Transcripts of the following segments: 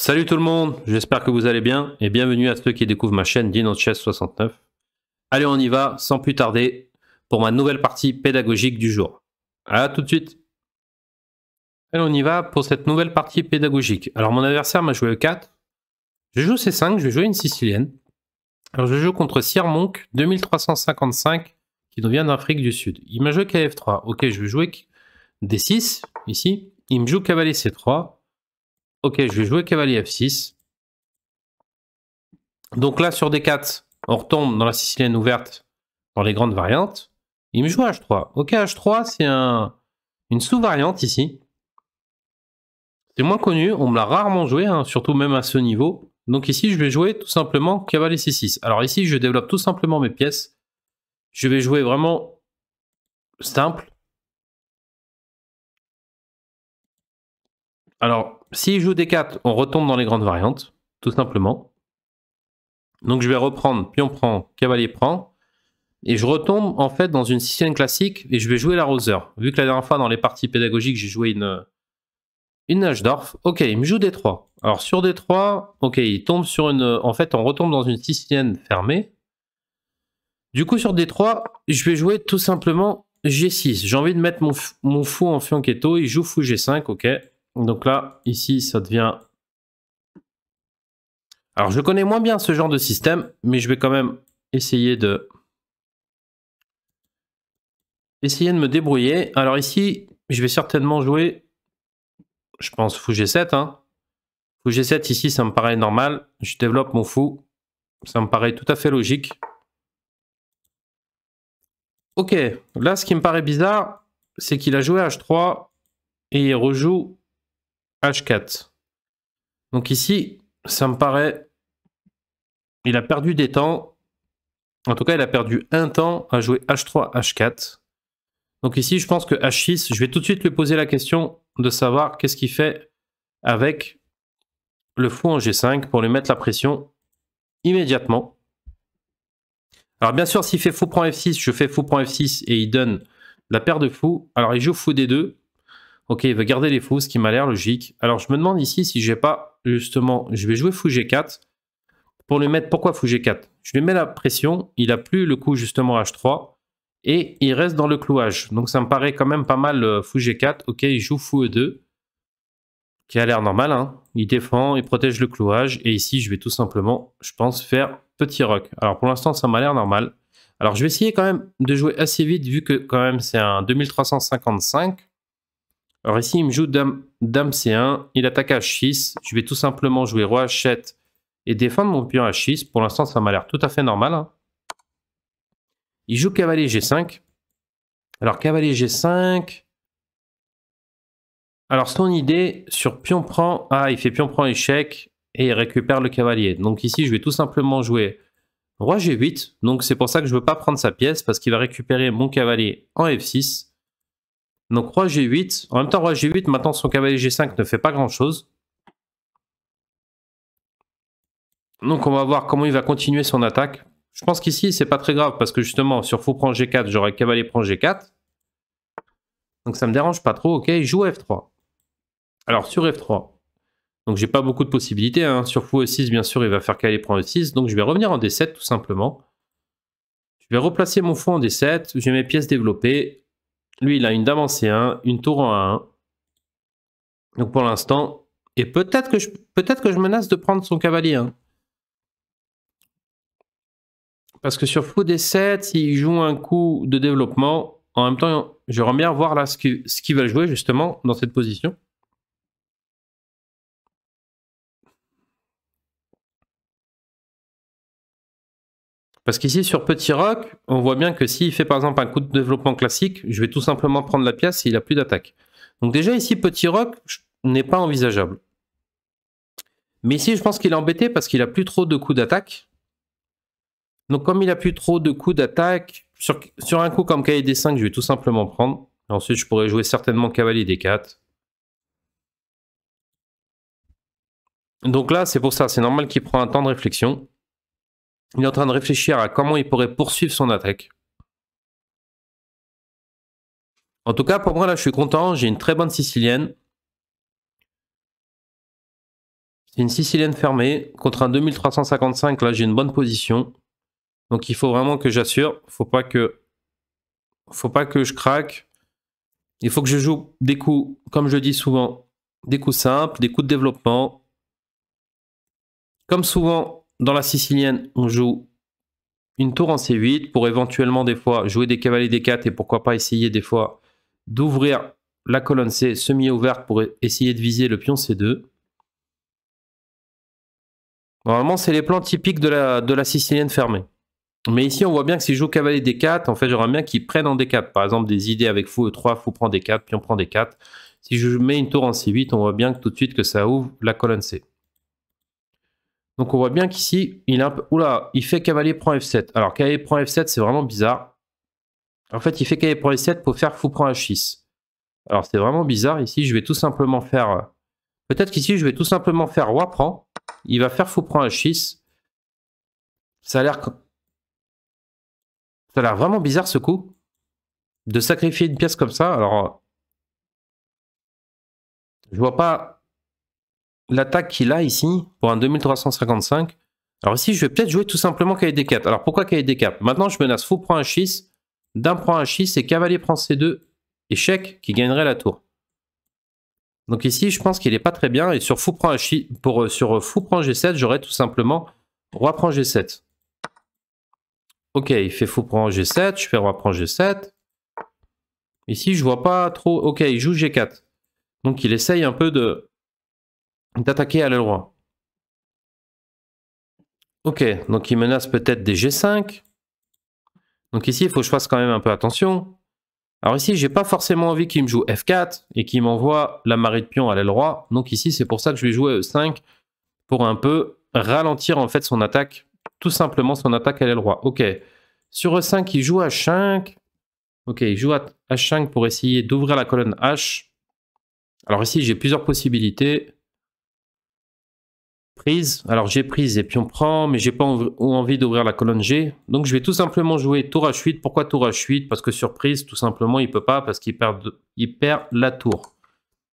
Salut tout le monde, j'espère que vous allez bien et bienvenue à ceux qui découvrent ma chaîne DinoChess69. Allez, on y va sans plus tarder pour ma nouvelle partie pédagogique du jour. À tout de suite. Allez, on y va pour cette nouvelle partie pédagogique. Alors, mon adversaire m'a joué E4. Je joue C5, je vais jouer une sicilienne. Alors, je joue contre Sir Monk 2355 qui nous vient d'Afrique du Sud. Il m'a joué KF3. Ok, je vais jouer D6 ici. Il me joue cavalier C3. Ok, je vais jouer cavalier F6. Donc là, sur D4, on retombe dans la sicilienne ouverte dans les grandes variantes. Il me joue H3. Ok, H3, c'est un, une sous-variante ici. C'est moins connu, on me l'a rarement joué, hein, surtout même à ce niveau. Donc ici, je vais jouer tout simplement cavalier C6. Alors ici, je développe tout simplement mes pièces. Je vais jouer vraiment simple. Alors, s'il joue D4, on retombe dans les grandes variantes, tout simplement. Donc je vais reprendre pion prend, cavalier prend. Et je retombe en fait dans une sicilienne classique et je vais jouer l'arroseur. Vu que la dernière fois dans les parties pédagogiques j'ai joué une, une Najdorf. Ok, il me joue D3. Alors sur D3, ok, il tombe sur une... En fait, on retombe dans une sicilienne fermée. Du coup sur D3, je vais jouer tout simplement G6. J'ai envie de mettre mon, mon fou en fianchetto. Il joue fou G5, ok. Donc là, ici, ça devient... Alors, je connais moins bien ce genre de système, mais je vais quand même essayer de... Essayer de me débrouiller. Alors ici, je vais certainement jouer, je pense, fou G7. Hein. Fou G7, ici, ça me paraît normal. Je développe mon fou. Ça me paraît tout à fait logique. Ok, là, ce qui me paraît bizarre, c'est qu'il a joué H3 et il rejoue H4. Donc ici, ça me paraît... Il a perdu des temps. En tout cas, il a perdu un temps à jouer H3, H4. Donc ici, je pense que H6, je vais tout de suite lui poser la question de savoir qu'est-ce qu'il fait avec le fou en G5 pour lui mettre la pression immédiatement. Alors bien sûr, s'il fait fou prend F6, je fais fou prend F6 et il donne la paire de fous. Alors il joue fou D2. Ok, il veut garder les fous, ce qui m'a l'air logique. Alors je me demande ici si j'ai pas, justement, je vais jouer fou G4 pour lui mettre, pourquoi fou G4 Je lui mets la pression, il a plus le coup justement H3 et il reste dans le clouage. Donc ça me paraît quand même pas mal euh, fou G4. Ok, il joue fou E2 qui a l'air normal. Hein. Il défend, il protège le clouage et ici je vais tout simplement, je pense, faire petit rock. Alors pour l'instant ça m'a l'air normal. Alors je vais essayer quand même de jouer assez vite vu que quand même c'est un 2355. Alors ici, il me joue dame, C1, il attaque H6. Je vais tout simplement jouer roi H7 et défendre mon pion H6. Pour l'instant, ça m'a l'air tout à fait normal. Hein. Il joue cavalier G5. Alors cavalier G5. Alors son idée sur pion prend... Ah, il fait pion prend échec et il récupère le cavalier. Donc ici, je vais tout simplement jouer roi G8. Donc c'est pour ça que je ne veux pas prendre sa pièce parce qu'il va récupérer mon cavalier en F6. Donc roi G8. En même temps, roi G8, maintenant son cavalier G5 ne fait pas grand-chose. Donc on va voir comment il va continuer son attaque. Je pense qu'ici, c'est pas très grave parce que justement, sur fou prend G4, j'aurai cavalier prend G4. Donc ça me dérange pas trop. Ok, il joue F3. Alors sur F3, donc j'ai pas beaucoup de possibilités. Hein. Sur fou E6, bien sûr, il va faire cavalier prend E6. Donc je vais revenir en D7 tout simplement. Je vais replacer mon fou en D7. J'ai mes pièces développées. Lui, il a une dame en C1, une tour en A1. Donc pour l'instant, et peut-être que, je, peut que je menace de prendre son cavalier. Hein. Parce que sur fou D7, s'il joue un coup de développement, en même temps, j'aimerais bien voir là ce qu'il va jouer justement dans cette position. Parce qu'ici, sur Petit Rock, on voit bien que s'il fait par exemple un coup de développement classique, je vais tout simplement prendre la pièce s'il n'a plus d'attaque. Donc déjà ici, Petit Rock n'est pas envisageable. Mais ici, je pense qu'il est embêté parce qu'il n'a plus trop de coups d'attaque. Donc comme il n'a plus trop de coups d'attaque, sur, un coup comme cavalier D5, je vais tout simplement prendre. ensuite, je pourrais jouer certainement cavalier D4. Donc là, c'est pour ça, c'est normal qu'il prend un temps de réflexion. Il est en train de réfléchir à comment il pourrait poursuivre son attaque. En tout cas, pour moi, là, je suis content. J'ai une très bonne sicilienne. C'est une sicilienne fermée. Contre un 2355, là, j'ai une bonne position. Donc, il faut vraiment que j'assure. Faut pas que... Faut pas que je craque. Il faut que je joue des coups, comme je dis souvent, des coups simples, des coups de développement. Comme souvent, dans la sicilienne, on joue une tour en C8 pour éventuellement des fois jouer des cavaliers D4 et pourquoi pas essayer des fois d'ouvrir la colonne C semi-ouverte pour essayer de viser le pion C2. Normalement, c'est les plans typiques de la, sicilienne fermée. Mais ici, on voit bien que si je joue cavalier D4, en fait, j'aimerais bien qu'ils prennent en D4. Par exemple, des idées avec fou E3, fou prend D4, pion prend D4. Si je mets une tour en C8, on voit bien que tout de suite que ça ouvre la colonne C. Donc on voit bien qu'ici, il, un peu... Oula, il fait cavalier prend F7. Alors cavalier prend F7, c'est vraiment bizarre. En fait, il fait cavalier prend F7 pour faire fou prend H6. Alors c'est vraiment bizarre. Ici, je vais tout simplement faire... Peut-être qu'ici, je vais tout simplement faire roi prend. Il va faire fou prend H6. Ça a l'air... Ça a l'air vraiment bizarre ce coup. De sacrifier une pièce comme ça. Alors... Je vois pas l'attaque qu'il a ici pour un 2355. Alors ici, je vais peut-être jouer tout simplement cavalier D4. Alors pourquoi cavalier D4 Maintenant, je menace fou prend H6, dame prend H6 et cavalier prend C2, échec qui gagnerait la tour. Donc ici, je pense qu'il n'est pas très bien. Et sur fou prend H6, pour, euh, sur fou prend G7, j'aurais tout simplement roi prend G7. Ok, il fait fou prend G7, je fais roi prend G7. Ici, je vois pas trop... Ok, il joue G4. Donc il essaye un peu de, d'attaquer à roi. Ok, donc il menace peut-être des G5. Donc ici, il faut que je fasse quand même un peu attention. Alors ici, j'ai pas forcément envie qu'il me joue F4 et qu'il m'envoie la marée de pion à l'aile roi. Donc ici, c'est pour ça que je vais jouer E5 pour un peu ralentir en fait son attaque, tout simplement son attaque à l'aile roi. Ok, sur E5, il joue H5. Ok, il joue H5 pour essayer d'ouvrir la colonne H. Alors ici, j'ai plusieurs possibilités. Alors j'ai prise et puis on prend, mais j'ai pas envie d'ouvrir la colonne G. Donc je vais tout simplement jouer tour H8. Pourquoi tour H8 Parce que sur prise, tout simplement, il peut pas parce qu'il perd, la tour.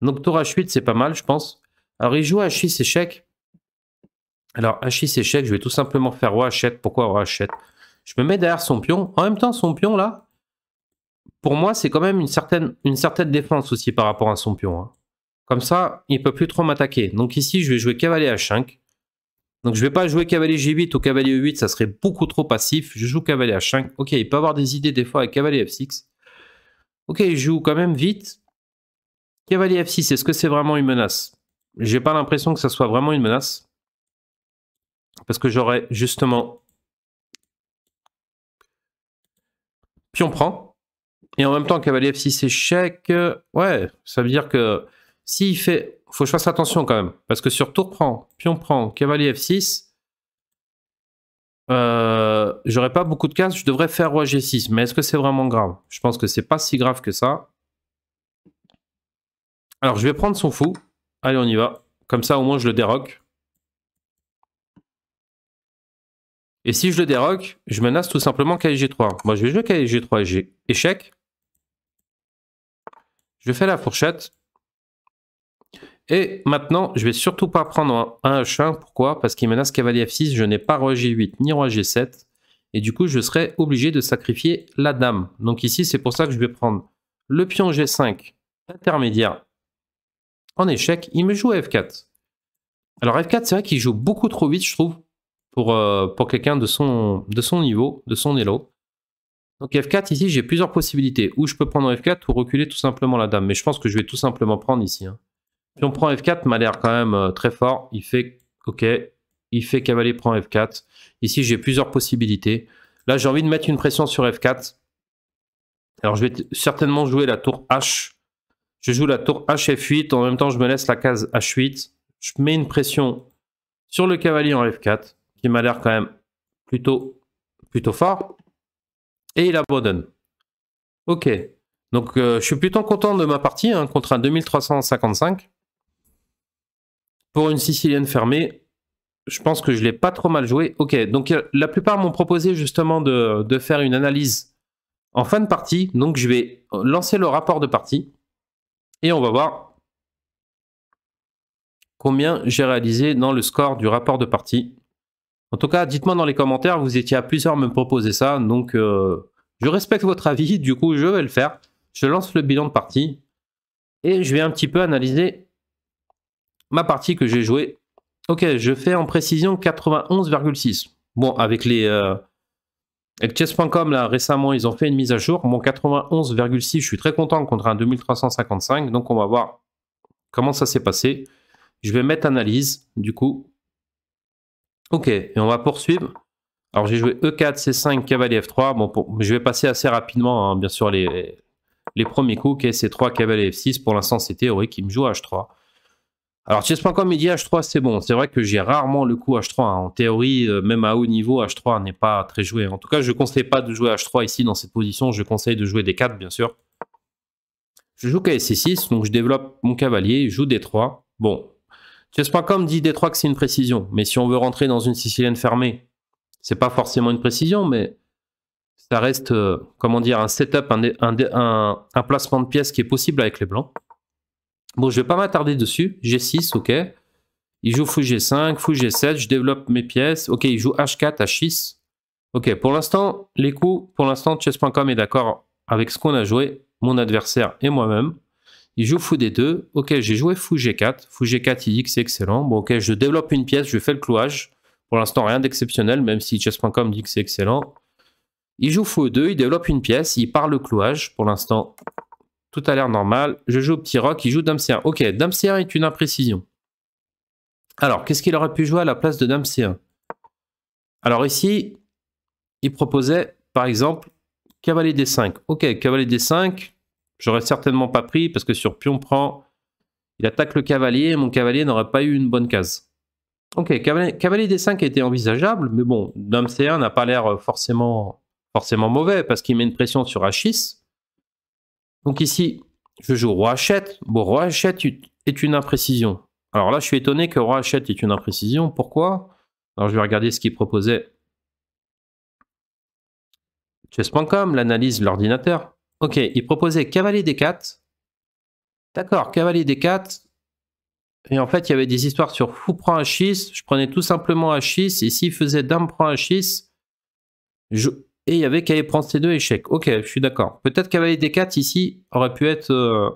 Donc tour H8, c'est pas mal, je pense. Alors il joue H6 échec. Alors H6 échec, je vais tout simplement faire roi H7. Pourquoi roi H7 Je me mets derrière son pion. En même temps, son pion là, pour moi, c'est quand même une certaine, une certaine défense aussi par rapport à son pion. Hein. Comme ça, il ne peut plus trop m'attaquer. Donc ici, je vais jouer cavalier H5. Donc je ne vais pas jouer cavalier G8 ou cavalier E8, ça serait beaucoup trop passif. Je joue cavalier H5. Ok, il peut avoir des idées des fois avec cavalier F6. Ok, je joue quand même vite. Cavalier F6, est-ce que c'est vraiment une menace? J'ai pas l'impression que ça soit vraiment une menace. Parce que j'aurais justement... Pion prend. Et en même temps, cavalier F6 échec. Ouais, ça veut dire que s'il fait... faut que je fasse attention quand même. Parce que sur tour prend, pion prend, cavalier F6, euh, j'aurais pas beaucoup de cases. Je devrais faire roi G6. Mais est-ce que c'est vraiment grave? Je pense que c'est pas si grave que ça. Alors, je vais prendre son fou. Allez, on y va. Comme ça, au moins, je le déroque. Et si je le déroque, je menace tout simplement cavalier G3. Moi, je vais jouer cavalier G3 et. Échec. Je fais la fourchette. Et maintenant, je vais surtout pas prendre un H1. Pourquoi? Parce qu'il menace cavalier F6. Je n'ai pas roi G8 ni roi G7. Et du coup, je serai obligé de sacrifier la dame. Donc ici, c'est pour ça que je vais prendre le pion G5 intermédiaire en échec. Il me joue F4. Alors F4, c'est vrai qu'il joue beaucoup trop vite, je trouve, pour, euh, pour quelqu'un de son, de son niveau, de son elo. Donc F4, ici, j'ai plusieurs possibilités. Ou je peux prendre F4 ou reculer tout simplement la dame. Mais je pense que je vais tout simplement prendre ici. Hein. Si on prend F4, m'a l'air quand même euh, très fort. Il fait, ok, il fait cavalier prend F4. Ici, j'ai plusieurs possibilités. Là, j'ai envie de mettre une pression sur F4. Alors, je vais certainement jouer la tour H. Je joue la tour H F8. En même temps, je me laisse la case H8. Je mets une pression sur le cavalier en F4, qui m'a l'air quand même plutôt, plutôt fort. Et il abandonne. Ok. Donc, euh, je suis plutôt content de ma partie hein, contre un 2355 pour une Sicilienne fermée, je pense que je l'ai pas trop mal joué. Ok, donc euh, la plupart m'ont proposé justement de, faire une analyse en fin de partie. Donc je vais lancer le rapport de partie et on va voir combien j'ai réalisé dans le score du rapport de partie. En tout cas, dites-moi dans les commentaires, vous étiez à plusieurs me proposer ça, donc euh, je respecte votre avis, du coup je vais le faire. Je lance le bilan de partie et je vais un petit peu analyser ma partie que j'ai jouée. Ok, je fais en précision 91,6. Bon, avec les... Euh, avec chess.com, là, récemment, ils ont fait une mise à jour. Mon 91,6, je suis très content contre un 2355. Donc, on va voir comment ça s'est passé. Je vais mettre analyse, du coup. Ok, et on va poursuivre. Alors, j'ai joué E4, C5, cavalier F3. Bon, je vais passer assez rapidement, hein, bien sûr, les, premiers coups. Ok, C3, cavalier F6. Pour l'instant, c'est théorique. Il me joue H3. Alors, chess.com, il dit H3, c'est bon. C'est vrai que j'ai rarement le coup H3. Hein. En théorie, euh, même à haut niveau, H3 n'est pas très joué. En tout cas, je ne conseille pas de jouer H3 ici dans cette position. Je conseille de jouer D4, bien sûr. Je joue KSC6, donc je développe mon cavalier, je joue D3. Bon, chess.com dit D3 que c'est une précision. Mais si on veut rentrer dans une sicilienne fermée, c'est pas forcément une précision, mais ça reste, euh, comment dire, un setup, un placement de pièces qui est possible avec les blancs. Bon, je vais pas m'attarder dessus. G6, ok. Il joue fou G5, fou G7, je développe mes pièces. Ok, il joue H4, H6. Ok, pour l'instant, les coups, pour l'instant, chess.com est d'accord avec ce qu'on a joué, mon adversaire et moi-même. Il joue fou D2. Ok, j'ai joué fou G4. Fou G4, il dit que c'est excellent. Bon, ok, je développe une pièce, je fais le clouage. Pour l'instant, rien d'exceptionnel, même si chess.com dit que c'est excellent. Il joue fou E2, il développe une pièce, il part le clouage. Pour l'instant, tout a l'air normal. Je joue au petit roc, il joue dame C1. Ok, dame C1 est une imprécision. Alors, qu'est-ce qu'il aurait pu jouer à la place de dame C1 Alors ici, il proposait, par exemple, cavalier D5. Ok, cavalier D5, j'aurais certainement pas pris parce que sur pion prend, il attaque le cavalier et mon cavalier n'aurait pas eu une bonne case. Ok, cavalier, D5 était envisageable, mais bon, dame C1 n'a pas l'air forcément, forcément mauvais parce qu'il met une pression sur H6. Donc ici, je joue roi H7. Bon, roi H7 est une imprécision. Alors là, je suis étonné que roi H7 est une imprécision. Pourquoi? Alors je vais regarder ce qu'il proposait. Chess.com, l'analyse, l'ordinateur. Ok, il proposait cavalier D4. D'accord, cavalier D4. Et en fait, il y avait des histoires sur fou prend H6. Je prenais tout simplement H6. Et s'il faisait dame prend H6, je, et il y avait cavalier prend C2 échec. Ok, je suis d'accord. Peut-être cavalier D4 ici aurait pu être euh,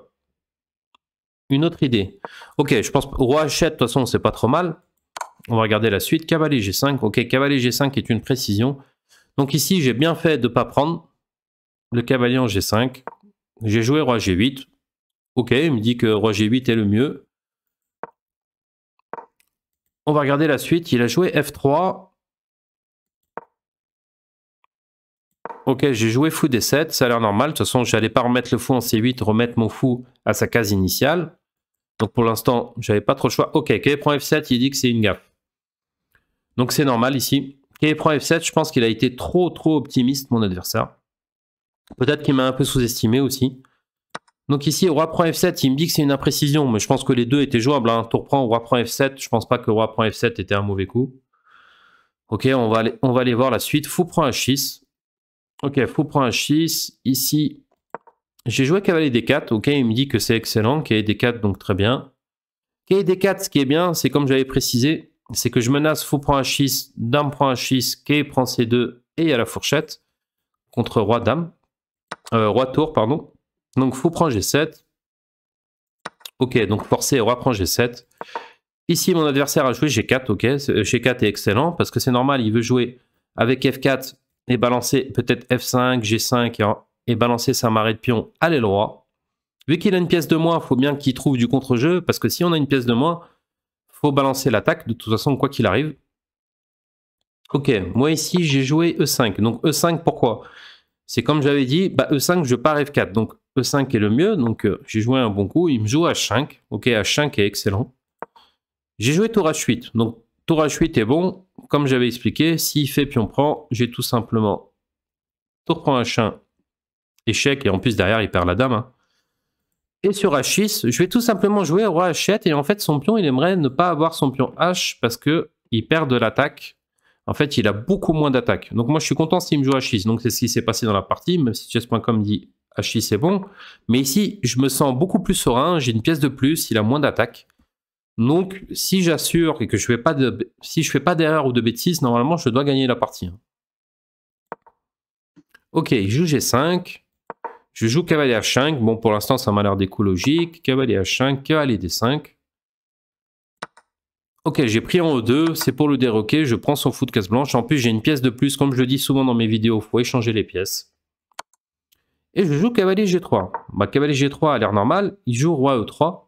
une autre idée. Ok, je pense roi H7, de toute façon, c'est pas trop mal. On va regarder la suite. Cavalier G5. Ok, cavalier G5 est une précision. Donc ici, j'ai bien fait de ne pas prendre le cavalier en G5. J'ai joué roi G8. Ok, il me dit que roi G8 est le mieux. On va regarder la suite. Il a joué F3. Ok, j'ai joué fou D7, ça a l'air normal. De toute façon, je n'allais pas remettre le fou en C8, remettre mon fou à sa case initiale. Donc pour l'instant, j'avais pas trop le choix. Ok, K prend F7, il dit que c'est une gaffe. Donc c'est normal ici. K prend F7, je pense qu'il a été trop trop optimiste, mon adversaire. Peut-être qu'il m'a un peu sous-estimé aussi. Donc ici, roi prend F7, il me dit que c'est une imprécision, mais je pense que les deux étaient jouables. Hein. Tour prend, roi prend F7, je pense pas que roi prend F7 était un mauvais coup. Ok, on va aller, on va aller voir la suite. Fou prend H6. Ok, fou prend H6. Ici, j'ai joué cavalier D4. Ok, il me dit que c'est excellent. Cavalier D4, donc très bien. Cavalier D4, ce qui est bien, c'est comme j'avais précisé, c'est que je menace fou prend H6, dame prend H6, K prend C2 et a la fourchette contre roi dame. Euh, roi tour, pardon. Donc fou prend G7. Ok, donc forcé, roi prend G7. Ici, mon adversaire a joué G4, ok. G4 est excellent parce que c'est normal, il veut jouer avec F4 et balancer peut-être F5, G5 et, balancer sa marée de pion à l'aile. Vu qu'il a une pièce de moins, il faut bien qu'il trouve du contre-jeu, parce que si on a une pièce de moins, faut balancer l'attaque de toute façon, quoi qu'il arrive. Ok, moi ici j'ai joué E5. Donc E5, pourquoi? C'est comme j'avais dit, bah, E5, je pars F4. Donc E5 est le mieux, donc euh, j'ai joué un bon coup. Il me joue H5. Ok, H5 est excellent. J'ai joué tour H8. Donc tour H8 est bon comme j'avais expliqué, s'il fait pion prend, j'ai tout simplement tour prend H1, échec, et en plus derrière il perd la dame. Hein. Et sur H6, je vais tout simplement jouer roi H7, et en fait son pion, il aimerait ne pas avoir son pion H parce que il perd de l'attaque. En fait, il a beaucoup moins d'attaque. Donc moi, je suis content s'il me joue H6. Donc c'est ce qui s'est passé dans la partie, même si chess.com dit H6 c'est bon. Mais ici, je me sens beaucoup plus serein, j'ai une pièce de plus, il a moins d'attaque. Donc, si j'assure et que je fais pas si je fais pas d'erreur ou de bêtises, normalement, je dois gagner la partie. hein. Ok, il joue G5. Je joue cavalier H5. Bon, pour l'instant, ça m'a l'air d'écologique. Cavalier H5, cavalier D5. Ok, j'ai pris en E2. C'est pour le déroquer. Je prends son fou de casse blanche. En plus, j'ai une pièce de plus. Comme je le dis souvent dans mes vidéos, il faut échanger les pièces. Et je joue cavalier G3. Bah, cavalier G3 a l'air normal. Il joue roi E3.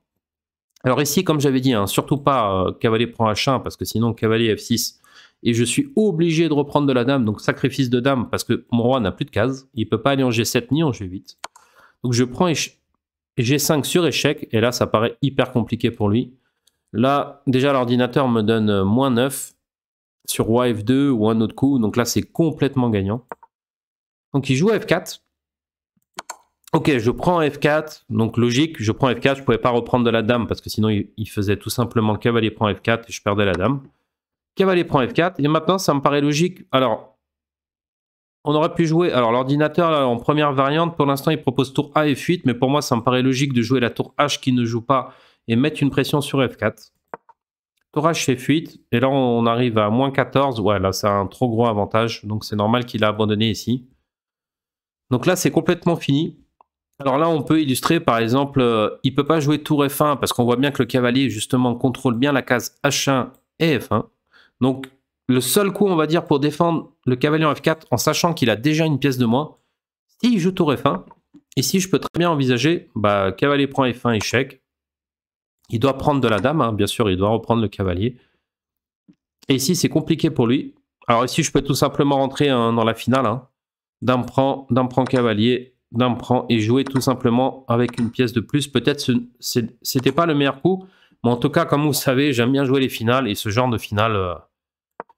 Alors ici, comme j'avais dit, hein, surtout pas euh, cavalier prend H1 parce que sinon cavalier F6 et je suis obligé de reprendre de la dame, donc sacrifice de dame parce que mon roi n'a plus de cases, il peut pas aller en G7 ni en G8. Donc je prends G5 sur échec et là ça paraît hyper compliqué pour lui. Là déjà l'ordinateur me donne euh, moins 9 sur roi F2 ou un autre coup, donc là c'est complètement gagnant. Donc il joue F4. Ok, je prends F4, donc logique, je prends F4, je pouvais pas reprendre de la dame parce que sinon il, faisait tout simplement cavalier prend F4 et je perdais la dame. Cavalier prend F4, et maintenant ça me paraît logique. Alors, on aurait pu jouer, alors l'ordinateur en première variante, pour l'instant il propose tour A F8, mais pour moi ça me paraît logique de jouer la tour H qui ne joue pas et mettre une pression sur F4. Tour H F8, et là on arrive à moins 14, ouais là c'est un trop gros avantage, donc c'est normal qu'il a abandonné ici. Donc là c'est complètement fini. Alors là, on peut illustrer, par exemple, euh, il peut pas jouer tour F1 parce qu'on voit bien que le cavalier, justement, contrôle bien la case H1 et F1. Donc, le seul coup, on va dire, pour défendre le cavalier en F4, en sachant qu'il a déjà une pièce de moins, s'il joue tour F1, ici, je peux très bien envisager, bah, cavalier prend F1, échec. Il doit prendre de la dame, hein, bien sûr, il doit reprendre le cavalier. Et ici, c'est compliqué pour lui. Alors ici, je peux tout simplement rentrer hein, dans la finale. Hein. Dame dame prend cavalier, et jouer tout simplement avec une pièce de plus. Peut-être ce c'était pas le meilleur coup, mais en tout cas, comme vous savez, j'aime bien jouer les finales et ce genre de finale, euh,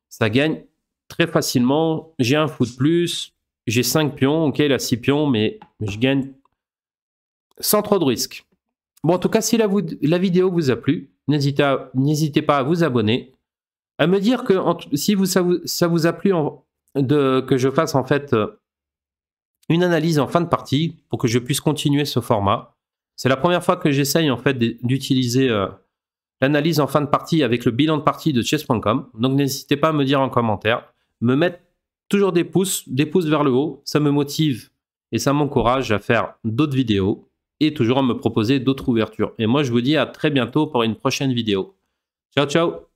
ça gagne très facilement. J'ai un fou de plus, j'ai 5 pions, ok, il a 6 pions, mais je gagne sans trop de risques. Bon, en tout cas, si la, la vidéo vous a plu, n'hésitez pas à vous abonner, à me dire que si vous, ça, vous, ça vous a plu de, que je fasse en fait euh, une analyse en fin de partie pour que je puisse continuer ce format. C'est la première fois que j'essaye en fait d'utiliser euh, l'analyse en fin de partie avec le bilan de partie de chess.com. Donc n'hésitez pas à me dire en commentaire, me mettre toujours des pouces, des pouces vers le haut, ça me motive et ça m'encourage à faire d'autres vidéos et toujours à me proposer d'autres ouvertures. Et moi je vous dis à très bientôt pour une prochaine vidéo. Ciao ciao